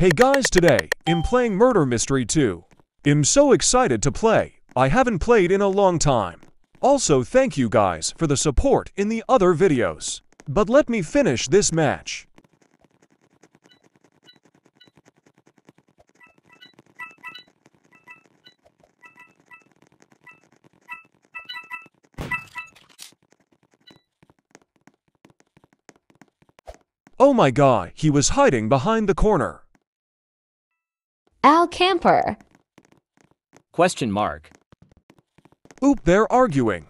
Hey guys today, I'm playing Murder Mystery 2. I'm so excited to play. I haven't played in a long time. Also thank you guys for the support in the other videos. But let me finish this match. Oh my god, he was hiding behind the corner. Al Camper. Question mark. Oop, they're arguing.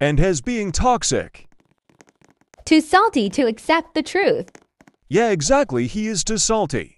And has being toxic. Too salty to accept the truth. Yeah, exactly, he is too salty.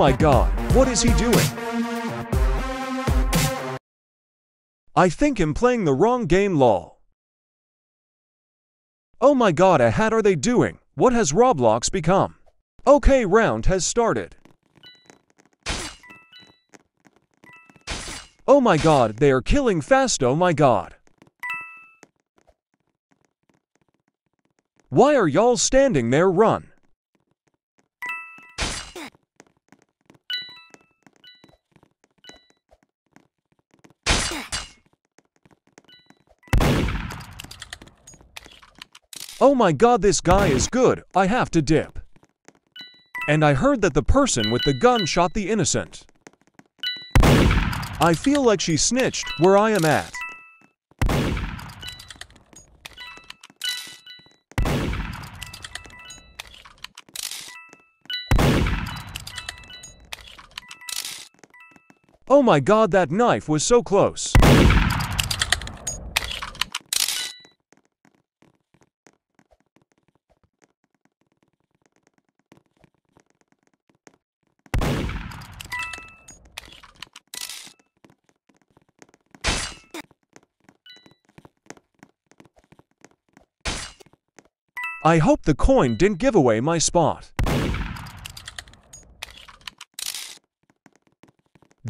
My god, what is he doing? I think I'm playing the wrong game lol. Oh my god, a hat are they doing? What has Roblox become? Okay, round has started. Oh my god, they are killing fast, oh my god. Why are y'all standing there run? Oh my god, this guy is good. I have to dip. And I heard that the person with the gun shot the innocent. I feel like she snitched where I am at. Oh my god, that knife was so close. I hope the coin didn't give away my spot.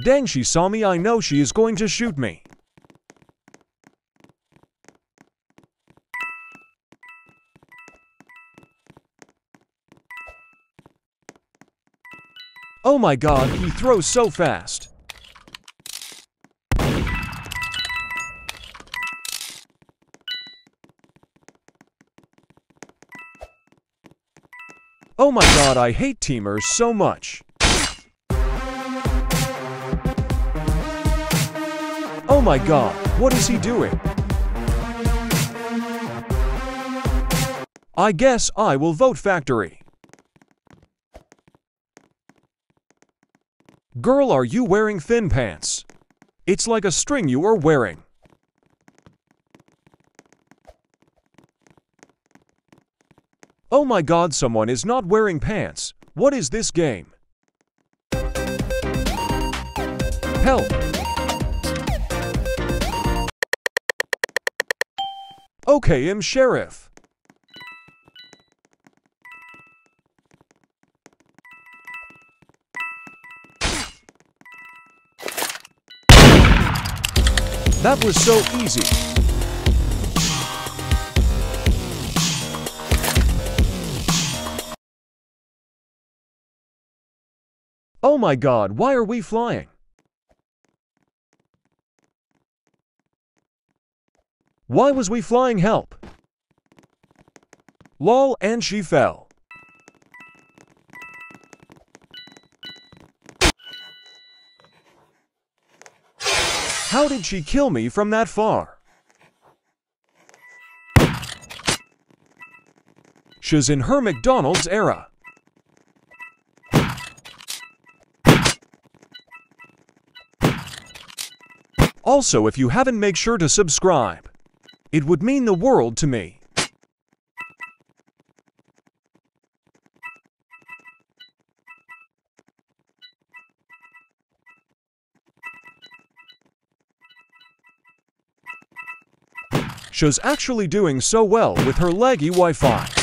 Dang, she saw me. I know she is going to shoot me. Oh my god, he throws so fast. Oh my god, I hate teamers so much. Oh my god, what is he doing? I guess I will vote factory. Girl, are you wearing thin pants? It's like a string you are wearing. Oh my god, someone is not wearing pants. What is this game? Help! Okay, I'm sheriff. That was so easy. Oh my god, why are we flying? Why was we flying help? Lol, and she fell. How did she kill me from that far? She's in her McDonald's era. Also, if you haven't, make sure to subscribe. It would mean the world to me. She's actually doing so well with her laggy Wi-Fi.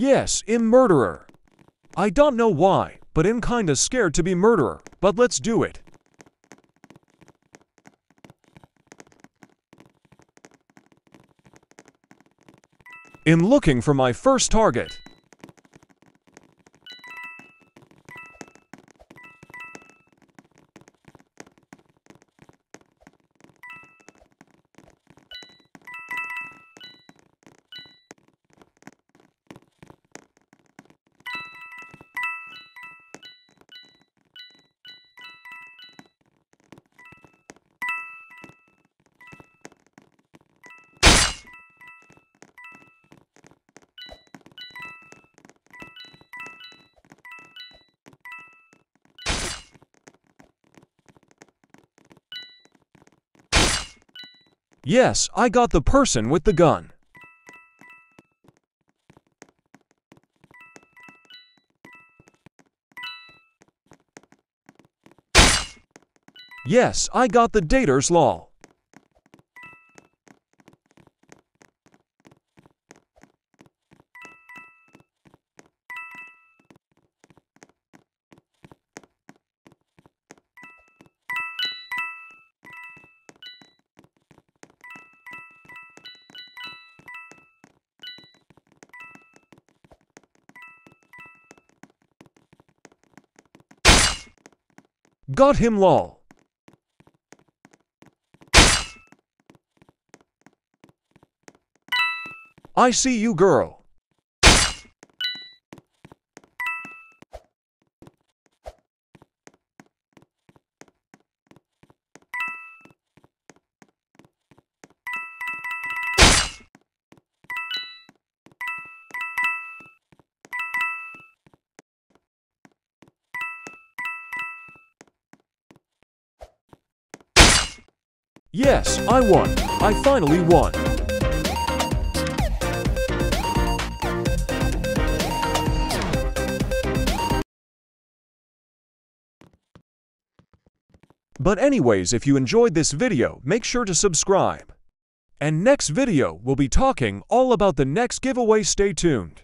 Yes, I'm murderer. I don't know why, but I'm kinda scared to be murderer, but let's do it. I'm looking for my first target. Yes, I got the person with the gun. Yes, I got the dater's law. Got him lol. I see you girl. Yes, I won. I finally won. But anyways, if you enjoyed this video, make sure to subscribe. And next video, we'll be talking all about the next giveaway. Stay tuned.